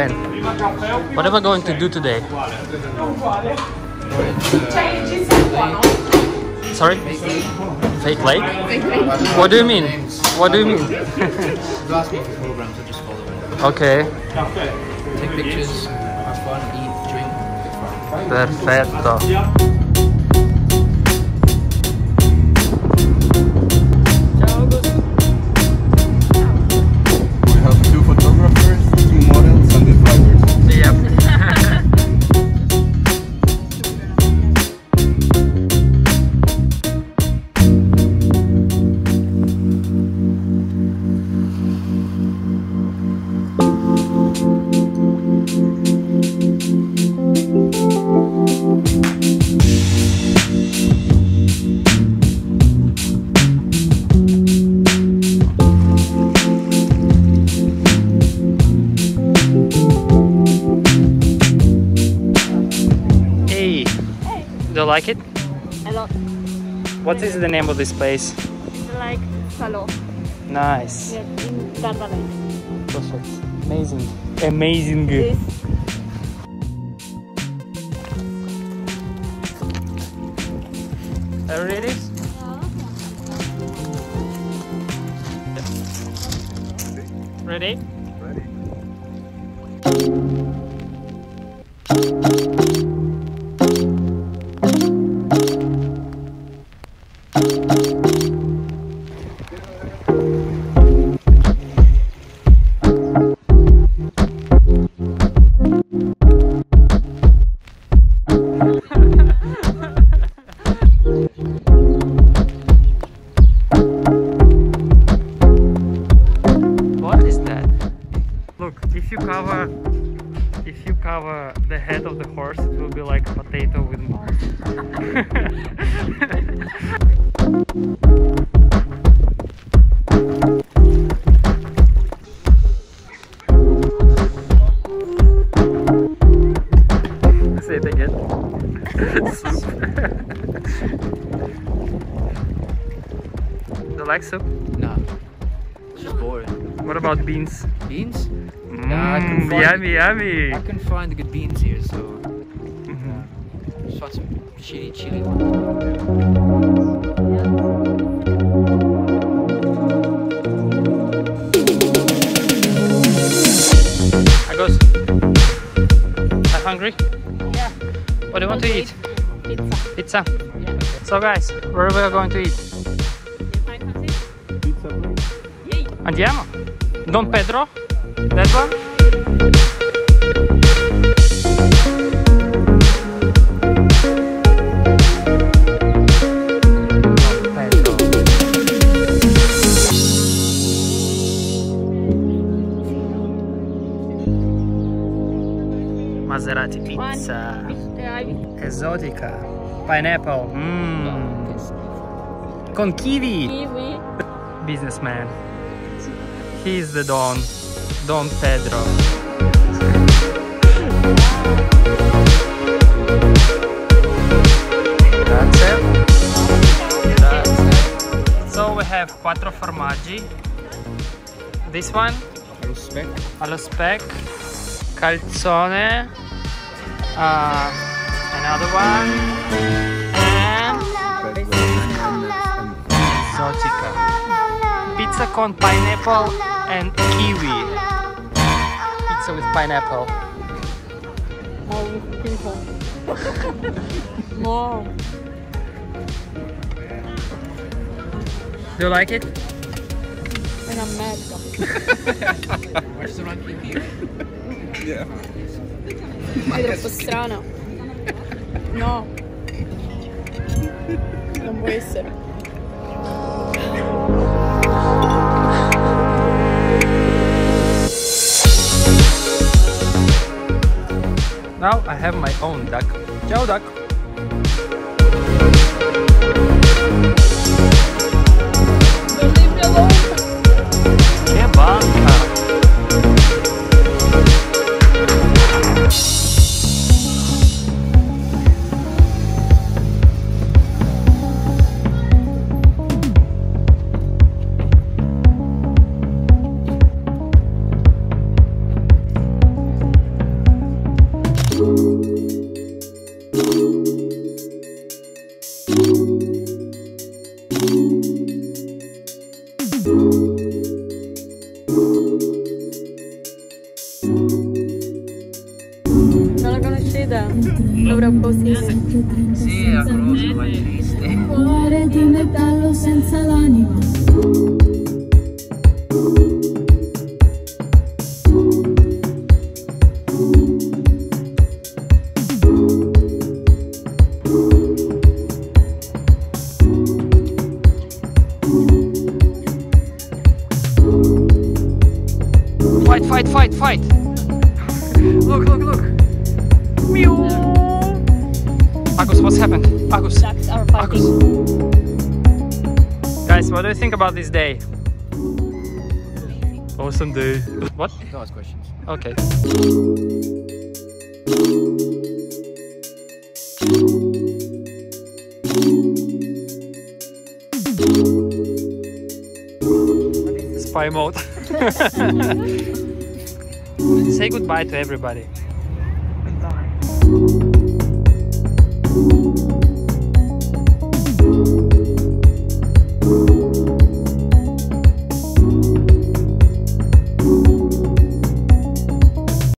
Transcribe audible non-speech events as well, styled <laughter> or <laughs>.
Ben, what am I going to do today? Sorry? Fake lake? What do you mean? What do you mean? You ask me for programs, <laughs> I just follow it. Okay, Take pictures, have fun, eat, drink, perfetto. Like it? A lot. What is the name of this place? Like Salò. Nice. Yeah, in Dardanelles. Perfect. Amazing. Amazing. This Are you ready? Ready? Potato with mouth. <laughs> Say it again. soup. Do you like soup? No. It's just boring. What about beans? Beans? Mm, nah, I can Mmm, find- yummy, yummy. I can find the good beans here, so. Just find some chili chili. Agos, are hungry? Yeah. What do you want to eat? Pizza. Pizza. Yeah. So guys, where are we are going to eat? Pizza, please. Andiamo? Don Pedro? That one? Maserati pizza. Esotica. Pineapple. Mmm. Con kiwi. Kiwi. Businessman. He's the Don. Don Pedro. That's it. That's it. So we have quattro formaggi. This one, Respect. allo spec, calzone, uh, another one, and exotica. Pizza con pineapple and kiwi. Pizza with pineapple. More. <laughs> Do you like it? In America. <laughs> Where's the ranking here? Yeah. È troppo strana. No. Non può essere. Now I have my own duck. Ciao duck. Non la conoscete? Dovrò postare. Sì, la conosco, ma è triste. Cuore di metallo senza l'anima. Fight, fight, fight, fight! look, look, look! Meow! Agus, what's happened? Agus, Ducks are Agus. Guys, what do you think about this day? Awesome day. What? No, it's questions. Okay. Spy mode. <laughs> Say goodbye to everybody.